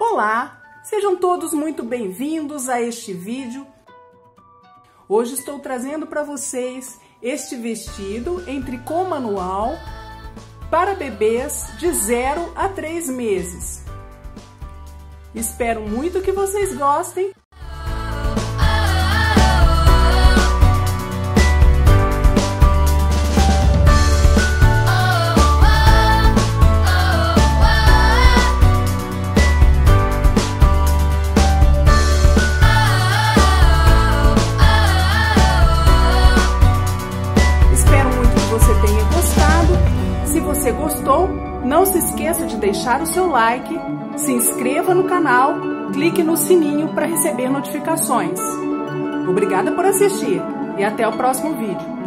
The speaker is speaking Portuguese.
Olá, sejam todos muito bem-vindos a este vídeo. Hoje estou trazendo para vocês este vestido em tricô manual para bebês de 0 a 3 meses. Espero muito que vocês gostem você gostou, não se esqueça de deixar o seu like, se inscreva no canal, clique no sininho para receber notificações. Obrigada por assistir e até o próximo vídeo.